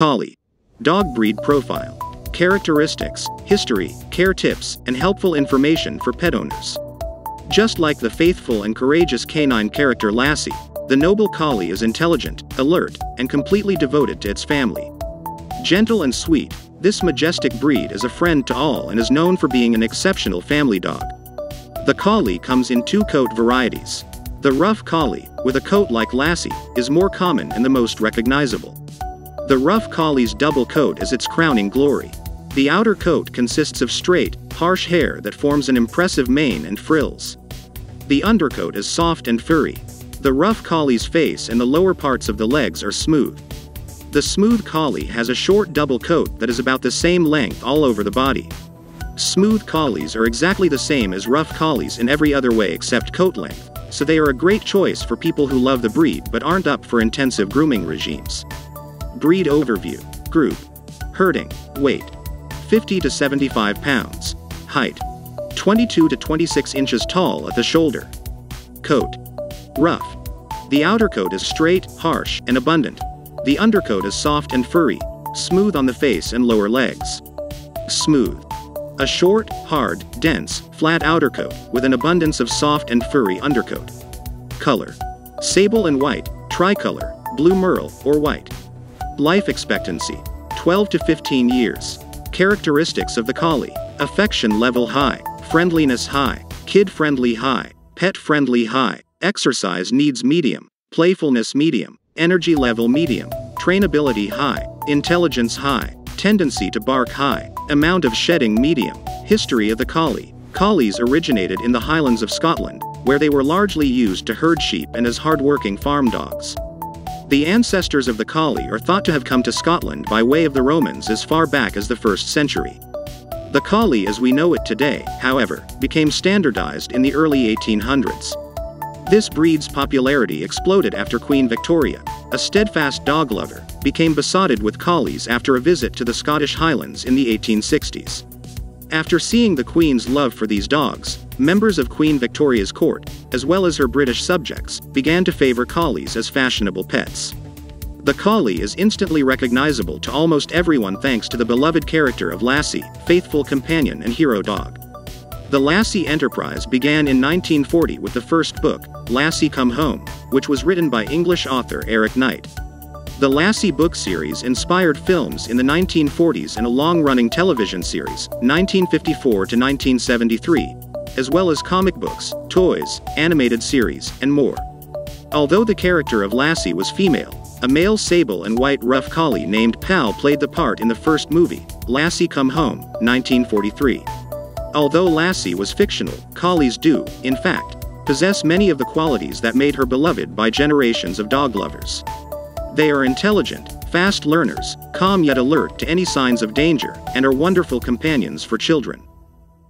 Collie. Dog breed profile. Characteristics, history, care tips, and helpful information for pet owners. Just like the faithful and courageous canine character Lassie, the noble collie is intelligent, alert, and completely devoted to its family. Gentle and sweet, this majestic breed is a friend to all and is known for being an exceptional family dog. The collie comes in two coat varieties. The rough collie, with a coat like Lassie, is more common and the most recognizable. The rough collie's double coat is its crowning glory. The outer coat consists of straight, harsh hair that forms an impressive mane and frills. The undercoat is soft and furry. The rough collie's face and the lower parts of the legs are smooth. The smooth collie has a short double coat that is about the same length all over the body. Smooth collies are exactly the same as rough collies in every other way except coat length, so they are a great choice for people who love the breed but aren't up for intensive grooming regimes. Breed Overview Group Herding Weight 50 to 75 pounds Height 22 to 26 inches tall at the shoulder. Coat Rough. The outer coat is straight, harsh, and abundant, the undercoat is soft and furry, smooth on the face and lower legs. Smooth. A short, hard, dense, flat outer coat with an abundance of soft and furry undercoat. Color. Sable and white, tricolor, blue merle, or white. Life expectancy. 12 to 15 years. Characteristics of the collie. Affection level high, friendliness high, kid-friendly high, pet-friendly high, exercise needs medium, playfulness medium, energy level medium, trainability high, intelligence high, tendency to bark high, amount of shedding medium, history of the collie. Collies originated in the Highlands of Scotland, where they were largely used to herd sheep and as hard-working farm dogs. The ancestors of the collie are thought to have come to Scotland by way of the Romans as far back as the 1st century. The collie as we know it today, however, became standardized in the early 1800s. This breed's popularity exploded after Queen Victoria, a steadfast dog lover, became besotted with collies after a visit to the Scottish Highlands in the 1860s. After seeing the Queen's love for these dogs, members of Queen Victoria's court, as well as her British subjects, began to favor collies as fashionable pets. The collie is instantly recognizable to almost everyone thanks to the beloved character of Lassie, faithful companion and hero dog. The Lassie enterprise began in 1940 with the first book, Lassie Come Home, which was written by English author Eric Knight. The Lassie book series inspired films in the 1940s and a long-running television series, 1954 to 1973, as well as comic books, toys, animated series, and more. Although the character of Lassie was female, a male sable and white rough collie named Pal played the part in the first movie, Lassie Come Home, 1943. Although Lassie was fictional, collies do, in fact, possess many of the qualities that made her beloved by generations of dog lovers. They are intelligent, fast learners, calm yet alert to any signs of danger, and are wonderful companions for children.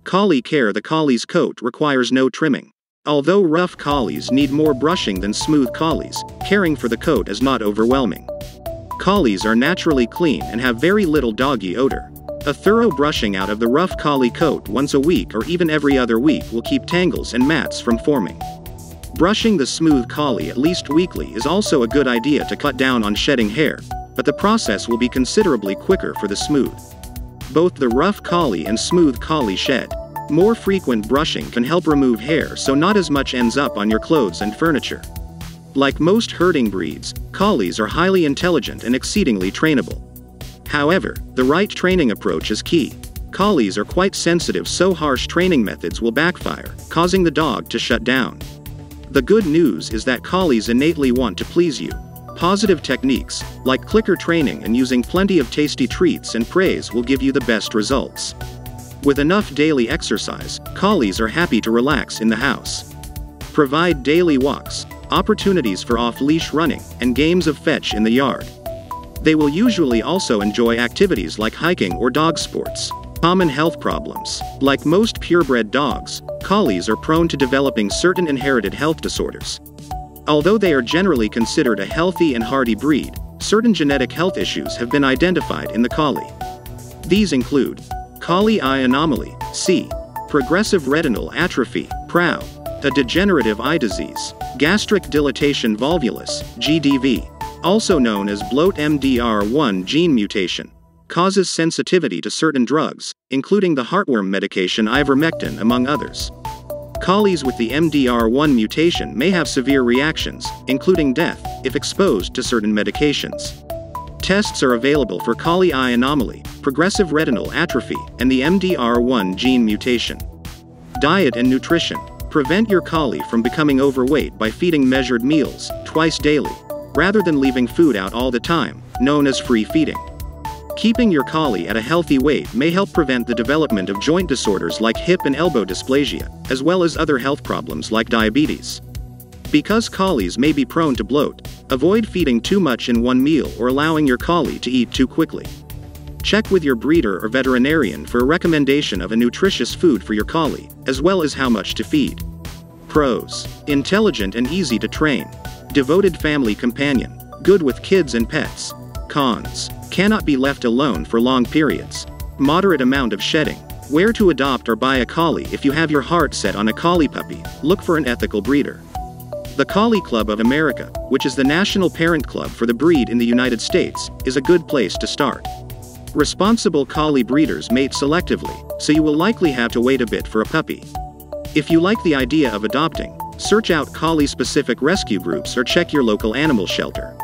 Collie care The collie's coat requires no trimming. Although rough collies need more brushing than smooth collies, caring for the coat is not overwhelming. Collies are naturally clean and have very little doggy odor. A thorough brushing out of the rough collie coat once a week or even every other week will keep tangles and mats from forming. Brushing the smooth collie at least weekly is also a good idea to cut down on shedding hair, but the process will be considerably quicker for the smooth. Both the rough collie and smooth collie shed. More frequent brushing can help remove hair so not as much ends up on your clothes and furniture. Like most herding breeds, collies are highly intelligent and exceedingly trainable. However, the right training approach is key. Collies are quite sensitive so harsh training methods will backfire, causing the dog to shut down. The good news is that collies innately want to please you. Positive techniques, like clicker training and using plenty of tasty treats and praise will give you the best results. With enough daily exercise, collies are happy to relax in the house. Provide daily walks, opportunities for off-leash running, and games of fetch in the yard. They will usually also enjoy activities like hiking or dog sports. Common health problems. Like most purebred dogs, collies are prone to developing certain inherited health disorders. Although they are generally considered a healthy and hardy breed, certain genetic health issues have been identified in the collie. These include collie eye anomaly, C, progressive retinal atrophy, PRAO, a degenerative eye disease, gastric dilatation volvulus, GDV, also known as bloat MDR1 gene mutation, causes sensitivity to certain drugs, including the heartworm medication ivermectin among others. Collies with the MDR1 mutation may have severe reactions, including death, if exposed to certain medications. Tests are available for collie eye anomaly, progressive retinal atrophy, and the MDR1 gene mutation. Diet and nutrition. Prevent your collie from becoming overweight by feeding measured meals, twice daily, rather than leaving food out all the time, known as free feeding. Keeping your collie at a healthy weight may help prevent the development of joint disorders like hip and elbow dysplasia, as well as other health problems like diabetes. Because collies may be prone to bloat, avoid feeding too much in one meal or allowing your collie to eat too quickly. Check with your breeder or veterinarian for a recommendation of a nutritious food for your collie, as well as how much to feed. Pros Intelligent and easy to train. Devoted family companion. Good with kids and pets. Cons Cannot be left alone for long periods. Moderate amount of shedding. Where to adopt or buy a collie if you have your heart set on a collie puppy, look for an ethical breeder. The Collie Club of America, which is the national parent club for the breed in the United States, is a good place to start. Responsible collie breeders mate selectively, so you will likely have to wait a bit for a puppy. If you like the idea of adopting, search out collie specific rescue groups or check your local animal shelter.